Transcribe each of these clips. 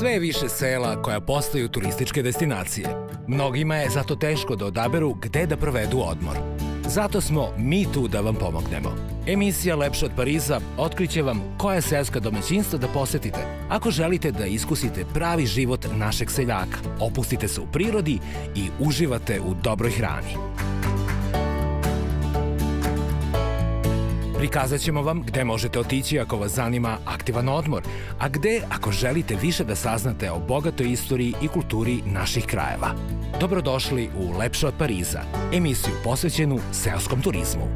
Sve više sela koja postaju turističke destinacije. Mnogima je zato teško da odaberu gde da provedu odmor. Zato smo mi tu da vam pomognemo. Emisija Lepša od Pariza otkriće vam koja selska domaćinstva da posetite ako želite da iskusite pravi život našeg seljaka, opustite se u prirodi i uživate u dobroj hrani. Prikazat ćemo vam gde možete otići ako vas zanima aktivan odmor, a gde ako želite više da saznate o bogatoj istoriji i kulturi naših krajeva. Dobrodošli u Lepše od Pariza, emisiju posvećenu seoskom turizmu.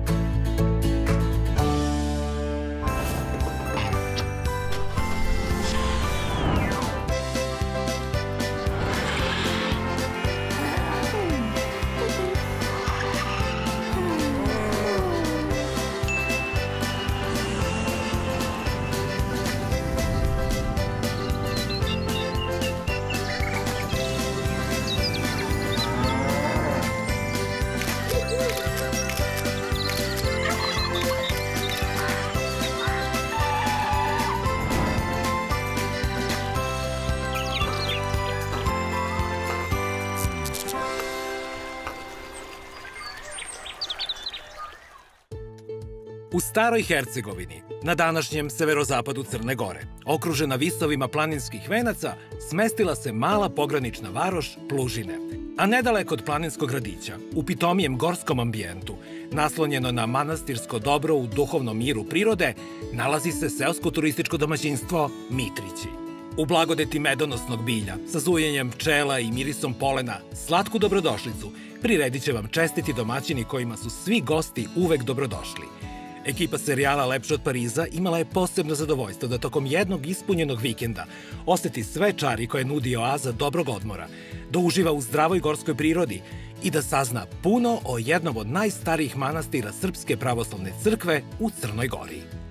U staroj Hercegovini, na današnjem severozapadu Crne Gore, okružena visovima planinskih venaca, smestila se mala pogranična varoš Plužine. A nedaleko od planinskog gradića, u pitomijem gorskom ambijentu, naslonjeno na manastirsko dobro u duhovnom miru prirode, nalazi se seosko turističko domaćinstvo Mitrići. U blagodeti medonosnog bilja, sa zujenjem pčela i mirisom polena, slatku dobrodošlicu, priredit će vam čestiti domaćini kojima su svi gosti uvek dobrodošli – Ekipa serijala Lepše od Pariza imala je posebno zadovoljstvo da tokom jednog ispunjenog vikenda oseti sve čari koje nudi oaza dobrog odmora, da uživa u zdravoj gorskoj prirodi i da sazna puno o jednom od najstarijih manastira Srpske pravoslavne crkve u Crnoj Gori.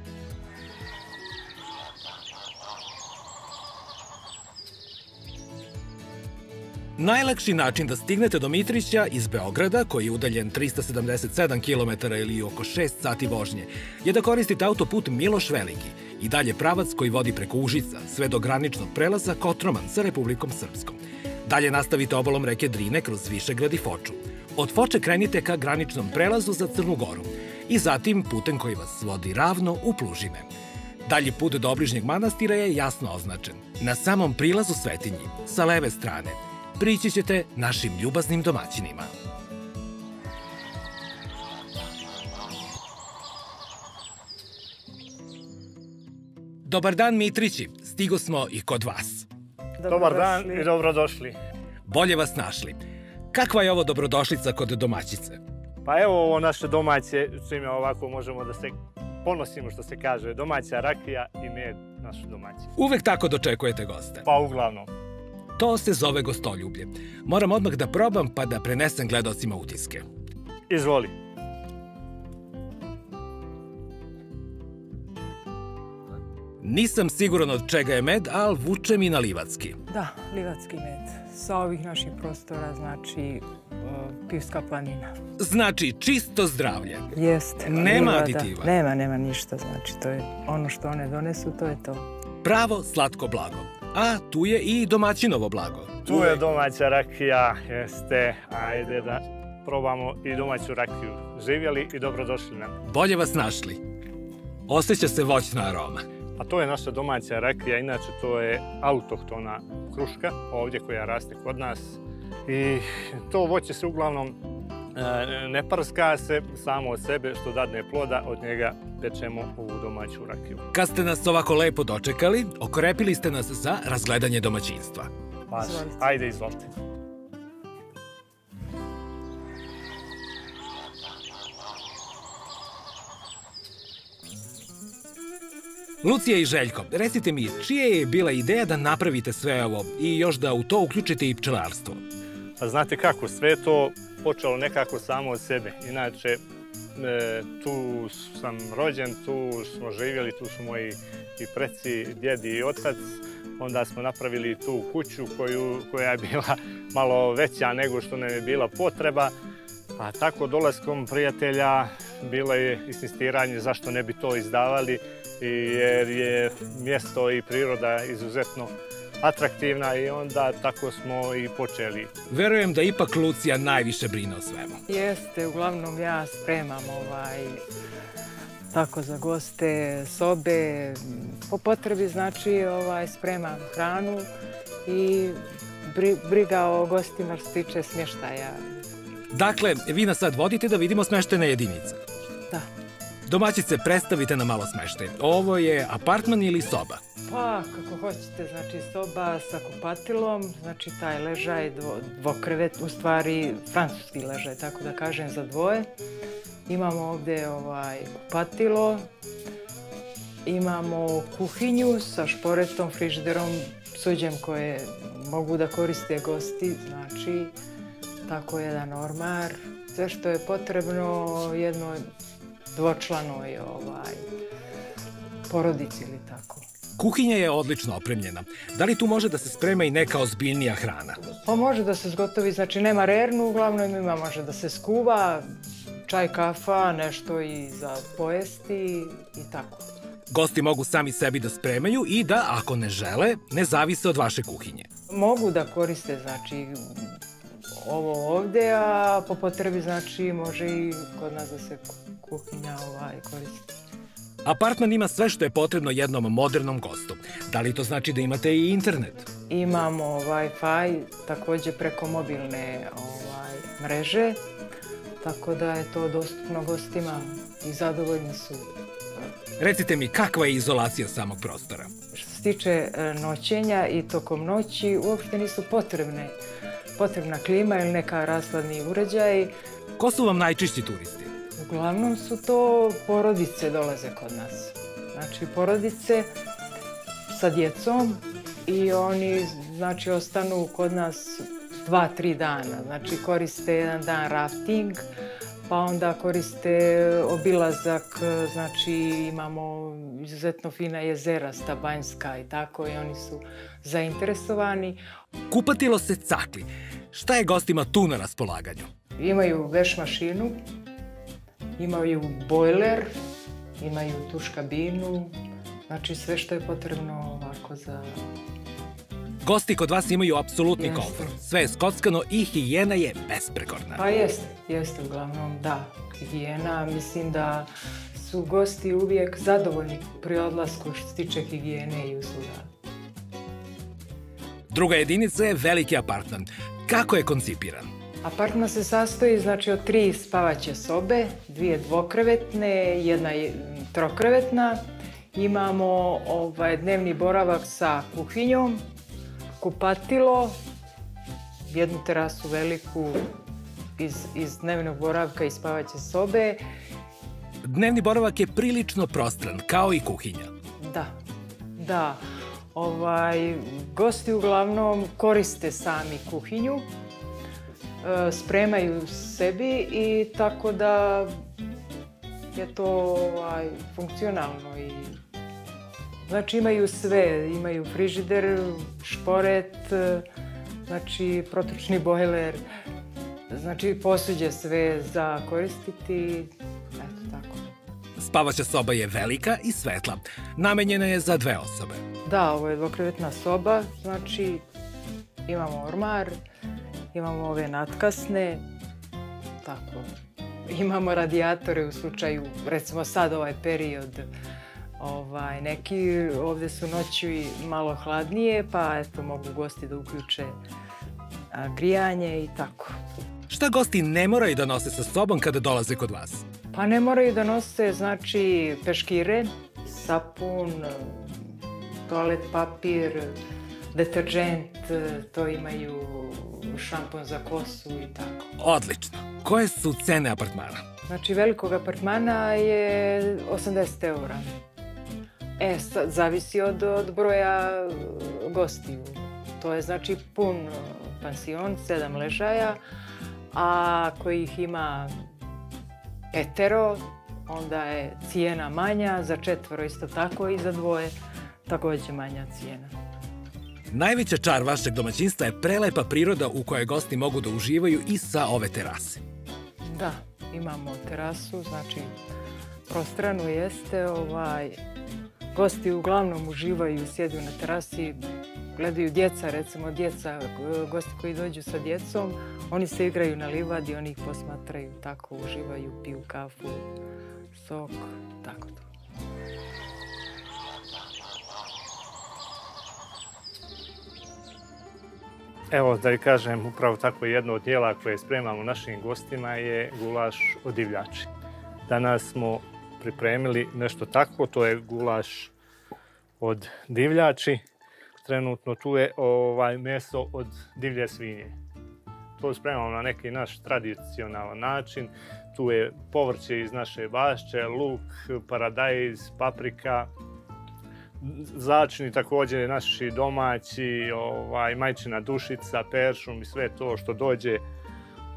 Najlakši način da stignete do Mitrića iz Beograda, koji je udaljen 377 km ili oko 6 sati vožnje, je da koristite autoput Miloš Veliki i dalje pravac koji vodi preko Užica, sve do graničnog prelaza Kotroman sa Republikom Srpskom. Dalje nastavite obalom reke Drine kroz Višegrad i Foču. Od Foče krenite ka graničnom prelazu za Crnu Goru i zatim putem koji vas vodi ravno u Plužine. Dalji put do obližnjeg manastira je jasno označen. Na samom prilazu Svetinji, sa leve strane, prići ćete našim ljubaznim domaćinima. Dobar dan Mitrići, stigo smo i kod vas. Dobar dan i dobrodošli. Bolje vas našli. Kakva je ovo dobrodošlica kod domaćice? Pa evo ovo naše domaće, čime ovako možemo da se ponosimo što se kaže, domaća rakija i med naš domaći. Uvek tako dočekujete goste? Pa uglavnom. To se zove gostoljublje. Moram odmah da probam pa da prenesem gledocima utiske. Izvoli. Nisam siguran od čega je med, ali vuče mi na livacki. Da, livacki med. Sa ovih naših prostora, znači uh, Pivska planina. Znači, čisto zdravlje. Jeste. Nema livada. aditiva. Nema, nema ništa, znači to je ono što one donesu, to je to. Pravo slatko blago. A tu je i domaćinovo blago. Tu je domaća rakija, jeste, ajde da probamo i domaću rakiju. Živjeli i dobrodošli nam. Bolje vas našli. Osjeća se voćna aroma. A to je naša domaća rakija, inače to je autohtona kruška, ovdje koja raste kod nas. I to voće se uglavnom e, ne prska se samo od sebe što dadne ploda, od njega pečemo ovu domaću rakiju. Kad ste nas ovako lepo dočekali, okorepili ste nas za razgledanje domaćinstva. Baš, ajde izvolite. Lucija i Željko, recite mi, čija je bila ideja da napravite sve ovo i još da u to uključite i pčelarstvo? A znate kako, sve to počelo nekako samo od sebe. Inače, tu sam rođen, tu smo živjeli, tu su moji i preci, djedi i otac. Onda smo napravili tu kuću koju, koja je bila malo veća nego što nam je bila potreba. A tako dolaskom prijatelja bilo je insistiranje zašto ne bi to izdavali jer je mjesto i priroda izuzetno atraktivna i onda tako smo i počeli. Verujem da ipak Lucija najviše brine o svemu. Jeste, uglavnom ja spremam ovaj, tako za goste, sobe, po potrebi znači ovaj, spremam hranu i briga o gostima što se tiče smještaja. Dakle, vi nas sad vodite da vidimo smeštene jedinice. Da. Domaćice, predstavite na malo smeštaj. Ovo je apartman ili soba? Pa, kako hoćete, znači soba sa kupatilom, znači taj ležaj dvokrevet, u stvari francuski ležaj, tako da kažem, za dvoje. Imamo ovdje ovaj, kupatilo, imamo kuhinju sa šporetom, frižderom, suđem koje mogu da koriste gosti, znači tako jedan ormar. Sve što je potrebno jednoj dvočlanoj ovaj, porodici ili tako. Kuhinja je odlično opremljena. Da li tu može da se sprema i neka ozbiljnija hrana? Pa može da se zgotovi, znači nema rernu, uglavnom ima može da se skuva, čaj, kafa, nešto i za pojesti i tako. Gosti mogu sami sebi da spremaju i da, ako ne žele, ne zavise od vaše kuhinje. Mogu da koriste, znači, ovo ovdje, a po potrebi, znači, može i kod nas da se kuhinja ovaj, koristi. Apartman ima sve što je potrebno jednom modernom gostu. Da li to znači da imate i internet? Imamo Wi-Fi također preko mobilne ovaj, mreže, tako da je to dostupno gostima i zadovoljni su. Recite mi, kakva je izolacija samog prostora? Što se tiče e, noćenja i tokom noći, uopšte nisu potrebne potrebna klima ili neka rasladni uređaj. Ko su vam najčešći turisti? Uglavnom su to porodice dolaze kod nas. Znači porodice sa djecom i oni znači ostanu kod nas dva, tri dana. Znači koriste jedan dan rafting, pa onda koriste obilazak, znači imamo izuzetno fina jezera, Stabanjska i tako i oni su zainteresovani. Kupatilo se cakli. Šta je gostima tu na raspolaganju? Imaju veš mašinu, imaju bojler, imaju tuš kabinu, znači sve što je potrebno ovako za... Gosti kod vas imaju apsolutni komfort. Sve je skockano i higijena je besprekorna. Pa jeste, jeste uglavnom, da. Higijena, mislim da su gosti uvijek zadovoljni pri odlasku što se tiče higijene i usluga. Druga jedinica je veliki apartman. Kako je koncipiran? Apartman se sastoji znači od tri spavaće sobe, dvije dvokrevetne, jedna trokrevetna. Imamo ovaj, dnevni boravak sa kuhinjom, kupatilo, jednu terasu veliku iz, iz dnevnog boravka i spavaće sobe. Dnevni boravak je prilično prostran, kao i kuhinja. Da, da. Ovaj, gosti uglavnom koriste sami kuhinju, e, spremaju sebi i tako da je to ovaj, funkcionalno i znači imaju sve, imaju frižider, šporet, znači protočni bojler, znači posuđe sve za koristiti, eto tako. Spavaća soba je velika i svetla. Namenjena je za dve osobe. Da, ovo je dvokrevetna soba, znači imamo ormar, imamo ove natkasne, tako. Imamo radijatore u slučaju, recimo sad ovaj period, ovaj, neki ovdje su noći malo hladnije, pa eto mogu gosti da uključe grijanje i tako. Šta gosti ne moraju da nose sa sobom kada dolaze kod vas? Pa ne moraju da nose, znači, peškire, sapun, toalet papir, deterđent, to imaju šampon za kosu i tako. Odlično. Koje su cene apartmana? Znači, velikog apartmana je 80 eura. E, sad, zavisi od, od broja gostiju. To je znači pun pansion, sedam ležaja, a ako ih ima petero, onda je cijena manja, za četvoro isto tako i za dvoje također manja cijena. Najveća čar vašeg domaćinstva je prelepa priroda u kojoj gosti mogu da uživaju i sa ove terase. Da, imamo terasu, znači prostranu jeste, ovaj, gosti uglavnom uživaju, sjedu na terasi, gledaju djeca, recimo djeca, gosti koji dođu sa djecom, oni se igraju na livadi, oni ih posmatraju, tako uživaju, piju kafu, sok, tako to. Evo da vi kažem, upravo tako jedno od jela koje spremamo našim gostima je gulaš od divljači. Danas smo pripremili nešto tako, to je gulaš od divljači. Trenutno tu je ovaj meso od divlje svinje. To spremamo na neki naš tradicionalan način. Tu je povrće iz naše bašće, luk, paradajz, paprika, začini također naši domaći, ovaj, majčina dušica, peršum i sve to što dođe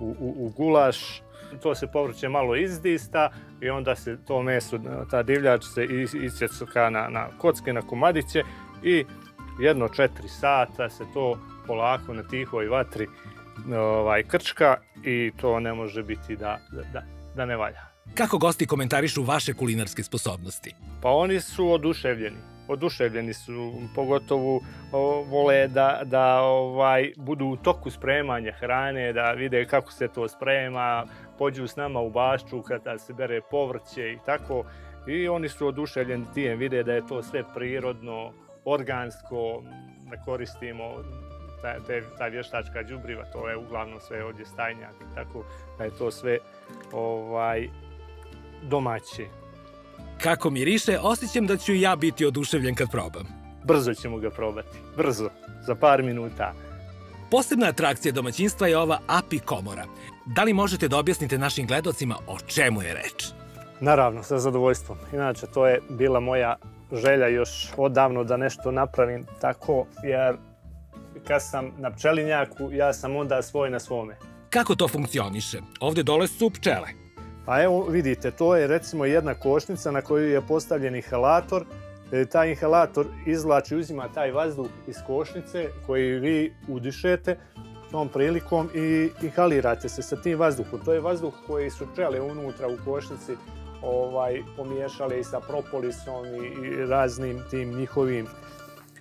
u, u, u gulaš. To se povrće malo izdista i onda se to meso, ta divljač se isjeca na, na kocke, na komadiće i jedno četiri sata se to polako na tihoj vatri ovaj, krčka i to ne može biti da, da, da ne valja. Kako gosti komentarišu vaše kulinarske sposobnosti? Pa oni su oduševljeni oduševljeni su, pogotovo o, vole da, da ovaj, budu u toku spremanja hrane, da vide kako se to sprema, pođu s nama u bašću kada se bere povrće i tako. I oni su oduševljeni tijem, vide da je to sve prirodno, organsko, da koristimo ta, te, ta vještačka đubriva, to je uglavnom sve ovdje stajnjak, tako da je to sve ovaj domaće. Kako miriše, osjećam da ću i ja biti oduševljen kad probam. Brzo ćemo ga probati, brzo, za par minuta. Posebna atrakcija domaćinstva je ova Api komora. Da li možete da objasnite našim gledocima o čemu je reč? Naravno, sa zadovoljstvom. Inače, to je bila moja želja još odavno da nešto napravim tako, jer kad sam na pčelinjaku, ja sam onda svoj na svome. Kako to funkcioniše? Ovde dole su pčele. Pa evo vidite, to je recimo jedna košnica na koju je postavljen inhalator. E, taj inhalator izvlači, uzima taj vazduh iz košnice koji vi udišete tom prilikom i inhalirate se sa tim vazduhom. To je vazduh koji su pčele unutra u košnici ovaj, pomiješale i sa propolisom i, i raznim tim njihovim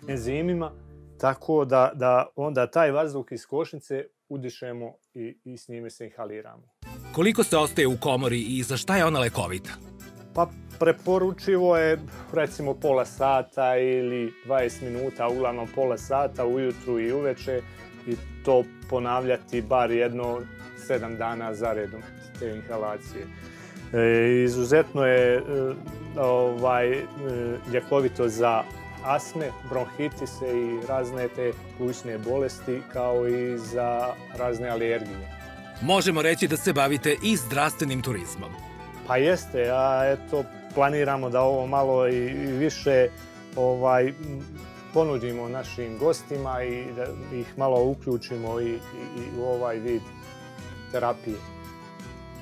enzimima. Tako da, da onda taj vazduh iz košnice udišemo i, i s njime se inhaliramo. Koliko se ostaje u komori i za šta je ona lekovita? Pa preporučivo je recimo pola sata ili 20 minuta, uglavnom pola sata ujutru i uveče i to ponavljati bar jedno 7 dana za redom te inhalacije. E, izuzetno je e, ovaj, e, ljekovito za asme, bronhitise i razne te plućne bolesti kao i za razne alergije. Možemo reći da se bavite i zdravstvenim turizmom. Pa jeste, a eto planiramo da ovo malo i više ovaj ponudimo našim gostima i da ih malo uključimo i, i, i u ovaj vid terapije.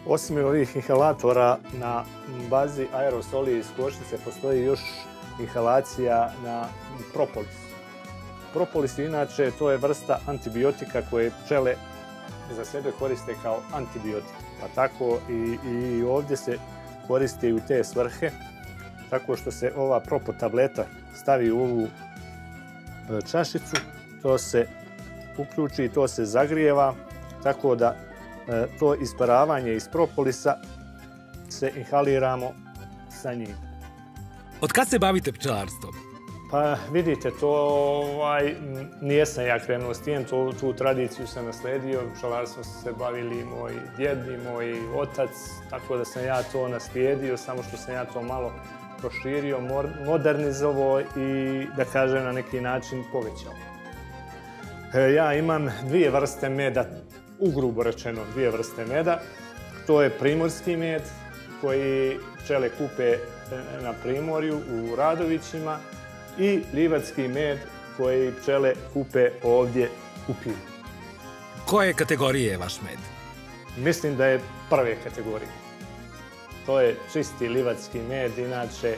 Osim ovih inhalatora na bazi aerosoli iz košnice postoji još inhalacija na propolis. Propolis inače to je vrsta antibiotika koje pčele za sebe koriste kao antibiotik. Pa tako i, i ovdje se koriste i u te svrhe, tako što se ova propo tableta stavi u ovu čašicu, to se uključi, to se zagrijeva, tako da e, to isparavanje iz propolisa se inhaliramo sa njim. Od kad se bavite pčelarstvom? Pa vidite, to ovaj, nijesam ja krenuo s tim, tu, tu tradiciju sam nasledio, pčelarstvom su se bavili moj djed i moj otac, tako da sam ja to naslijedio, samo što sam ja to malo proširio, modernizovao i da kažem na neki način povećao. E, ja imam dvije vrste meda, ugrubo rečeno dvije vrste meda. To je primorski med koji pčele kupe na Primorju u Radovićima i livatski med koji pčele kupe ovdje u Pivu. Koje kategorije je vaš med? Mislim da je prve kategorije. To je čisti livatski med, inače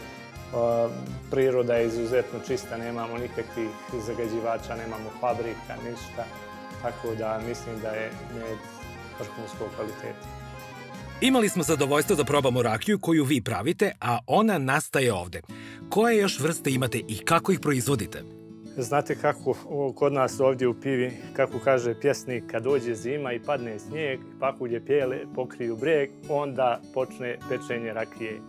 priroda je izuzetno čista, nemamo nikakvih zagađivača, nemamo fabrika, ništa. Tako da mislim da je med vrhunskog kvaliteta. Imali smo zadovoljstvo da probamo rakiju koju vi pravite, a ona nastaje ovde. koje još vrste imate i kako ih proizvodite? Znate kako kod nas ovdje u pivi, kako kaže pjesnik, kad dođe zima i padne snijeg, pakulje pjele pokriju breg, onda počne pečenje rakije.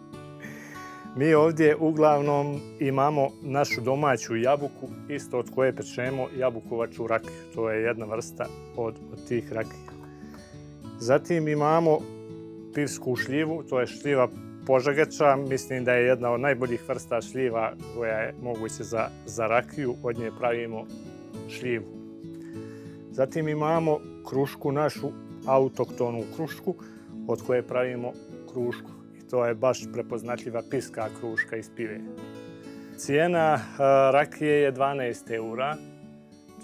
Mi ovdje uglavnom imamo našu domaću jabuku, isto od koje pečemo jabukovaču rakiju. To je jedna vrsta od, od tih rakija. Zatim imamo pivsku šljivu, to je šljiva požagača. Mislim da je jedna od najboljih vrsta šljiva koja je moguće za, za rakiju. Od nje pravimo šljivu. Zatim imamo krušku našu, autoktonu krušku, od koje pravimo krušku. I to je baš prepoznatljiva piska kruška iz pive. Cijena rakije je 12 eura.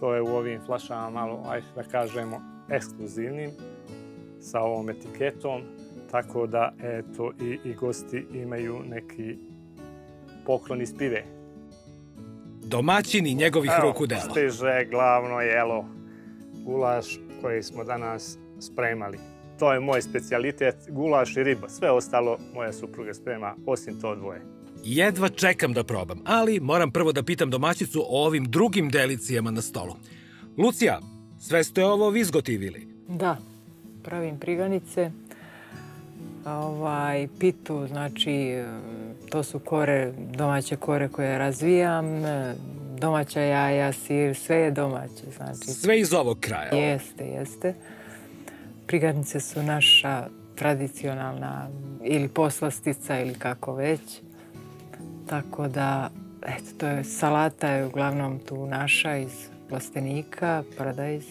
To je u ovim flašama malo, ajde da kažemo, ekskluzivnim sa ovom etiketom tako da eto i, i gosti imaju neki poklon iz pive. Domaćini njegovih Evo, ruku dela. Stiže glavno jelo, gulaš koji smo danas spremali. To je moj specijalitet, gulaš i riba. Sve ostalo moja supruga sprema, osim to dvoje. Jedva čekam da probam, ali moram prvo da pitam domaćicu o ovim drugim delicijama na stolu. Lucija, sve ste ovo vi zgotivili? Da, pravim priganice, ovaj, pitu, znači to su kore, domaće kore koje razvijam, domaća jaja, sir, sve je domaće. Znači. Sve iz ovog kraja? Jeste, jeste. Prigadnice su naša tradicionalna ili poslastica ili kako već. Tako da, eto, to je salata je uglavnom tu naša iz plastenika, paradajz.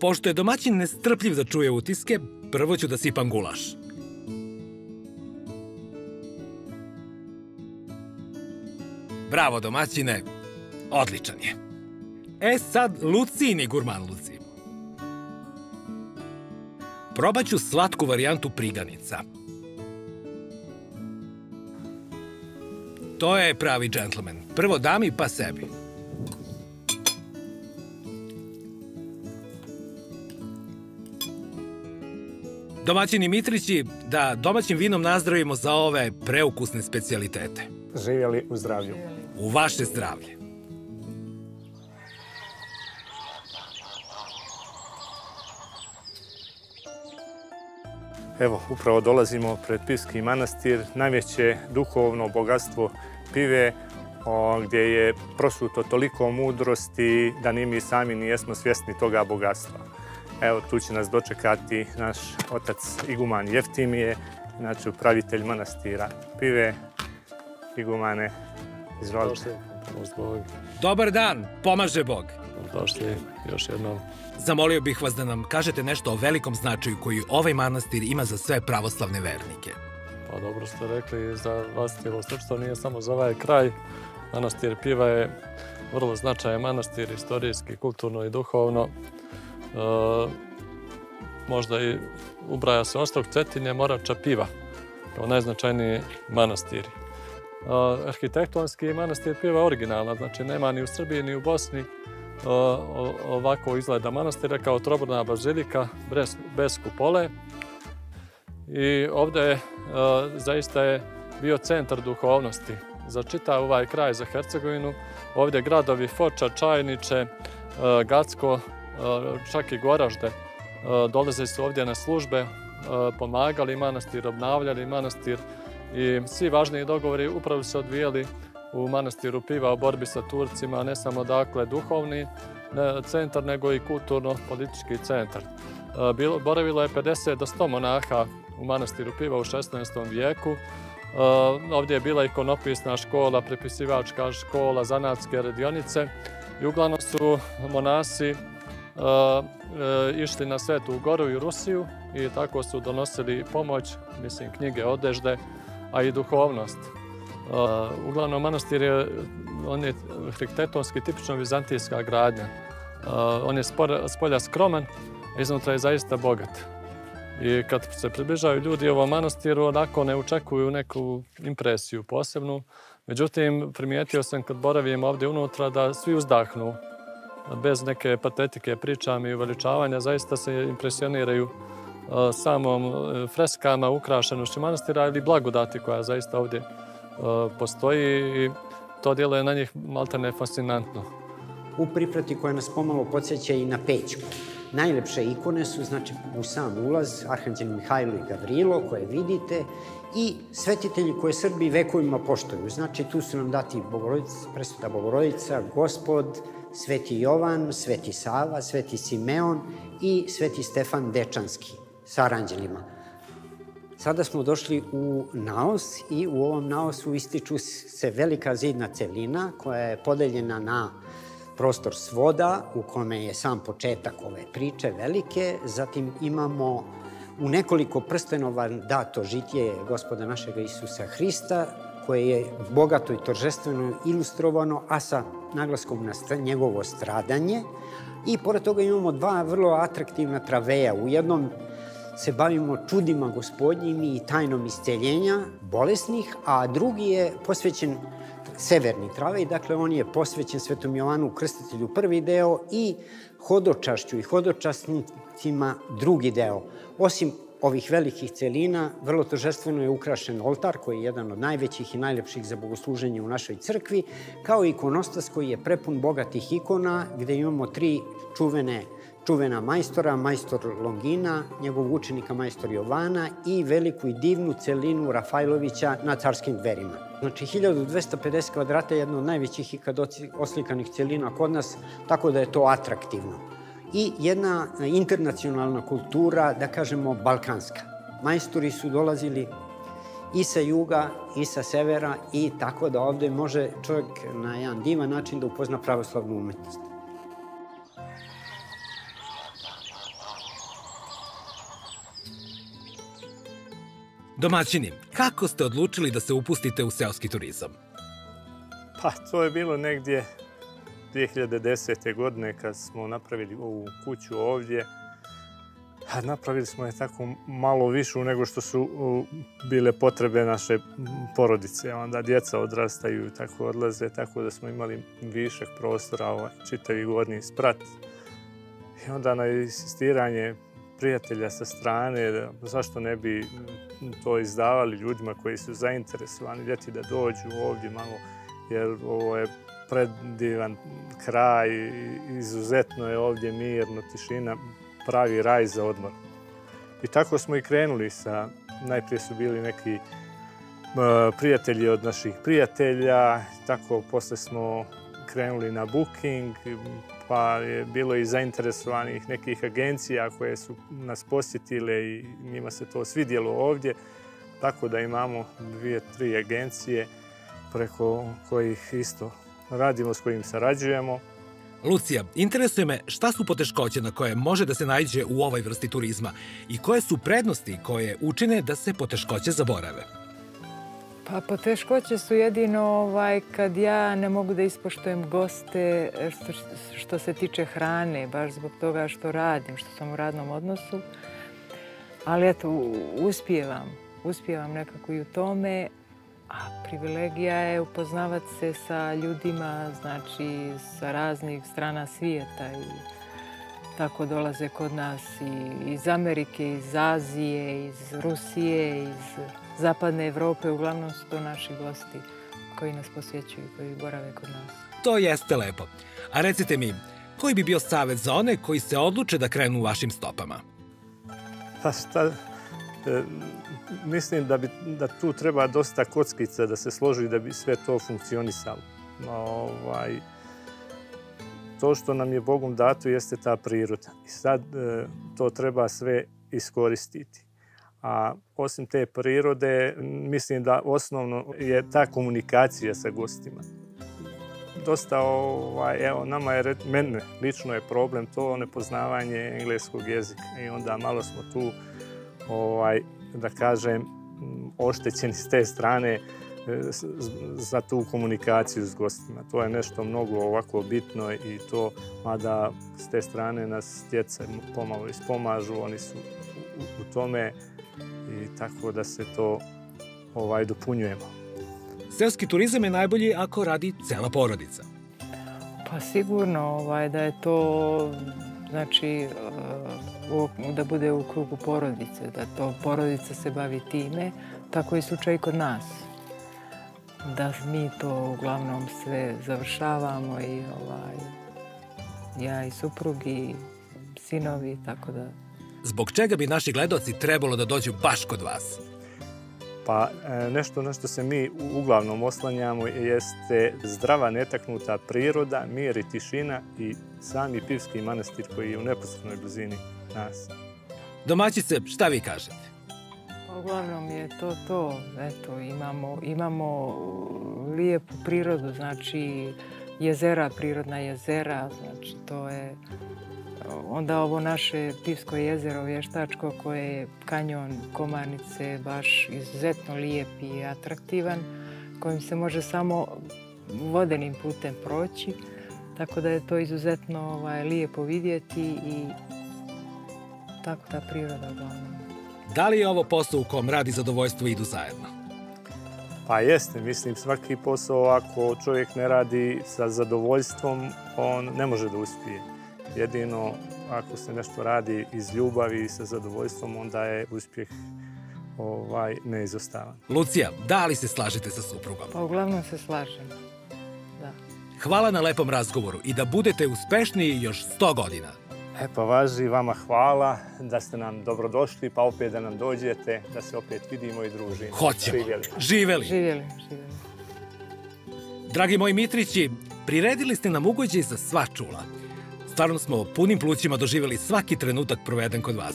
Pošto je domaćin nestrpljiv da čuje utiske, prvo ću da sipam gulaš. Bravo domaćine, odličan je. E sad, Lucini gurman Luci. Probat ću slatku varijantu priganica. To je pravi džentlmen. Prvo dami pa sebi. Domaćini Mitrići, da domaćim vinom nazdravimo za ove preukusne specialitete. Živjeli u zdravlju. U vaše zdravlje. Evo, upravo dolazimo pred Pivski manastir, najveće duhovno bogatstvo pive, gdje je prosuto toliko mudrosti da ni mi sami nijesmo svjesni toga bogatstva. Evo, tu će nas dočekati naš otac Iguman Jeftimije, znači upravitelj manastira pive. Igumane, izvolite. Dobar dan, pomaže Bog. Došli još jednom. Zamolio bih vas da nam kažete nešto o velikom značaju koji ovaj manastir ima za sve pravoslavne vernike. Pa dobro ste rekli, za vlastilo srpstvo nije samo za ovaj kraj. Manastir Piva je vrlo značajan manastir, istorijski, kulturno i duhovno. E, možda i ubraja se Ostrog Cetinje, Morača Piva, kao najznačajniji manastiri. E, arhitektonski manastir Piva je originalna, znači nema ni u Srbiji ni u Bosni e, ovako izgleda manastira kao troborna bazilika bez kupole. I ovdje je, zaista je bio centar duhovnosti za čitav ovaj kraj, za Hercegovinu. Ovdje gradovi Foča, Čajniče, Gacko, čak i Goražde, e, dolaze su ovdje na službe, e, pomagali manastir, obnavljali manastir i svi važniji dogovori upravo se odvijali u manastiru Piva o borbi sa Turcima, ne samo dakle duhovni centar, nego i kulturno-politički centar. E, boravilo je 50 do 100 monaha u manastiru Piva u 16. vijeku. Ovdje je bila ikonopisna škola, prepisivačka škola, zanatske radionice i uglavnom su monasi E, išli na Svetu Goru i Rusiju i tako su donosili pomoć, mislim knjige, odežde, a i duhovnost. Uglavnom, manastir je, on tipično vizantijska gradnja. On je spolja skroman, a iznutra je zaista bogat. I kad se približaju ljudi ovom manastiru, onako ne očekuju neku impresiju posebnu. Međutim, primijetio sam kad boravim ovdje unutra da svi uzdahnu bez neke patetike pričam i uveličavanja, zaista se impresioniraju samom e, freskama, ukrašenošću manastira ili blagodati koja zaista ovdje postoji. I to djeluje na njih maltene fascinantno. U priprati koja nas pomalo podsjeća i na Pećku. Najlepše ikone su, znači, u sam ulaz, Arhanđel Mihajlo i Gavrilo, koje vidite, i svetitelji koje Srbi vekovima poštoju. Znači, tu su nam dati Bogorodica, presuda Bogorodica, Gospod, Sveti Jovan, Sveti Sava, Sveti Simeon i Sveti Stefan Dečanski sa aranđelima. Sada smo došli u naos i u ovom naosu ističu se velika zidna celina koja je podeljena na prostor svoda u kome je sam početak ove priče velike, zatim imamo u nekoliko prstenova dato žitje gospoda našega Isusa Hrista, koje je bogato i toržestveno ilustrovano, a sa naglaskom na njegovo stradanje. I pored toga imamo dva vrlo atraktivna traveja. U jednom se bavimo čudima gospodnjim i tajnom isceljenja bolesnih, a drugi je posvećen severni travej, dakle on je posvećen Svetom Jovanu Krstitelju prvi deo i hodočašću i hodočasnicima drugi deo. Osim ovih velikih celina, vrlo tožestveno je ukrašen oltar, koji je jedan od najvećih i najlepših za bogosluženje u našoj crkvi, kao i ikonostas koji je prepun bogatih ikona, gde imamo tri čuvene čuvena majstora, majstor Longina, njegov učenika majstor Jovana i veliku i divnu celinu Rafajlovića na carskim dverima. Znači, 1250 kvadrata je jedna od najvećih ikad oslikanih celina kod nas, tako da je to atraktivno. I jedna internacionalna kultura, da kažemo, balkanska. Majstori su dolazili i sa juga i sa severa i tako da ovde može čovjek na jedan divan način da upozna pravoslavnu umetnost. Domaćini, kako ste odlučili da se upustite u seoski turizam? Pa, to je bilo negdje 2010. godine kad smo napravili ovu kuću ovdje. A napravili smo je tako malo višu nego što su bile potrebe naše porodice. Onda djeca odrastaju i tako odlaze, tako da smo imali višak prostora, ovaj, čitavi gornji sprat. I onda na insistiranje prijatelja sa strane, zašto ne bi to izdavali ljudima koji su zainteresovani, ljeti da dođu ovdje malo, jer ovo je predivan kraj, izuzetno je ovdje mirno, tišina, pravi raj za odmor. I tako smo i krenuli sa, najprije su bili neki prijatelji od naših prijatelja, tako posle smo krenuli na booking, pa je bilo i zainteresovanih nekih agencija koje su nas posjetile i njima se to svidjelo ovdje. Tako da imamo dvije, tri agencije preko kojih isto radimo, s kojim sarađujemo. Lucija, interesuje me šta su poteškoće na koje može da se nađe u ovoj vrsti turizma i koje su prednosti koje učine da se poteškoće zaborave? Pa poteškoće su jedino ovaj, kad ja ne mogu da ispoštujem goste što, što se tiče hrane, baš zbog toga što radim, što sam u radnom odnosu. Ali eto, uspijevam. Uspijevam nekako i u tome. A privilegija je upoznavati se sa ljudima, znači sa raznih strana svijeta i tako dolaze kod nas i iz Amerike, iz Azije, iz Rusije, iz zapadne Evrope. Uglavnom su to naši gosti koji nas posjećuju i koji borave kod nas. To jeste lepo. A recite mi, koji bi bio savjet za one koji se odluče da krenu vašim stopama? Pa šta, e, mislim da, bi, da tu treba dosta kockica da se složi da bi sve to funkcionisalo. Ovaj, to što nam je Bogom dato jeste ta priroda. I sad e, to treba sve iskoristiti. A osim te prirode, mislim da osnovno je ta komunikacija sa gostima. Dosta, ovaj, evo, nama je, mene lično je problem to nepoznavanje engleskog jezika i onda malo smo tu, ovaj, da kažem, oštećeni s te strane e, za tu komunikaciju s gostima. To je nešto mnogo ovako bitno i to, mada s te strane nas djeca pomalo ispomažu, oni su u, u tome i tako da se to ovaj dopunjujemo. Seoski turizam je najbolji ako radi cela porodica. Pa sigurno ovaj, da je to znači uh, da bude u krugu porodice, da to porodica se bavi time, tako je slučaj i kod nas. da mi to uglavnom sve završavamo i ovaj, ja i suprug i sinovi, tako da... Zbog čega bi naši gledoci trebalo da dođu baš kod vas? Pa e, nešto na što se mi uglavnom oslanjamo jeste zdrava netaknuta priroda, mir i tišina i sami Pivski manastir koji je u neposrednoj blizini nas. Domaćice, šta vi kažete? Pa uglavnom je to to. Eto, imamo, imamo lijepu prirodu, znači jezera, prirodna jezera, znači to je onda ovo naše Pivsko jezero vještačko koje je kanjon Komarnice baš izuzetno lijep i atraktivan kojim se može samo vodenim putem proći tako da je to izuzetno ovaj, lijepo vidjeti i tako ta priroda uglavnom. Da li je ovo posao u kom radi zadovoljstvo idu zajedno? Pa jeste, mislim svaki posao ako čovjek ne radi sa zadovoljstvom, on ne može da uspije. Jedino ako se nešto radi iz ljubavi i sa zadovoljstvom, onda je uspjeh ovaj, neizostavan. Lucija, da li se slažete sa suprugom? Pa uglavnom se slažem. Da. Hvala na lepom razgovoru i da budete uspešniji još 100 godina. E pa važi, vama hvala da ste nam dobrodošli, pa opet da nam dođete, da se opet vidimo i družimo. Hoćemo. Živjeli. Živeli. Živjeli, živjeli. Dragi moji Mitrići, priredili ste nam ugođaj za sva čula. Stvarno smo punim plućima doživjeli svaki trenutak proveden kod vas.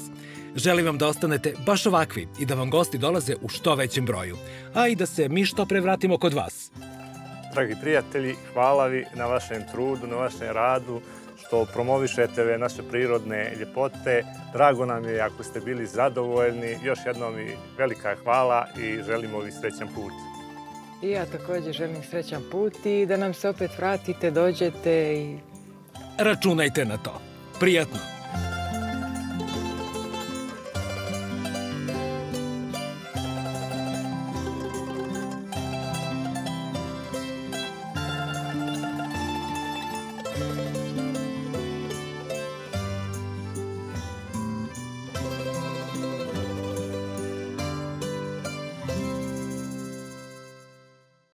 Želim vam da ostanete baš ovakvi i da vam gosti dolaze u što većem broju, a i da se mi što pre vratimo kod vas. Dragi prijatelji, hvala vi na vašem trudu, na vašem radu, što promovišete ove naše prirodne ljepote. Drago nam je ako ste bili zadovoljni. Još jednom i velika hvala i želimo vi srećan put. I ja također želim srećan put i da nam se opet vratite, dođete i Рачунайте на то. Приятно!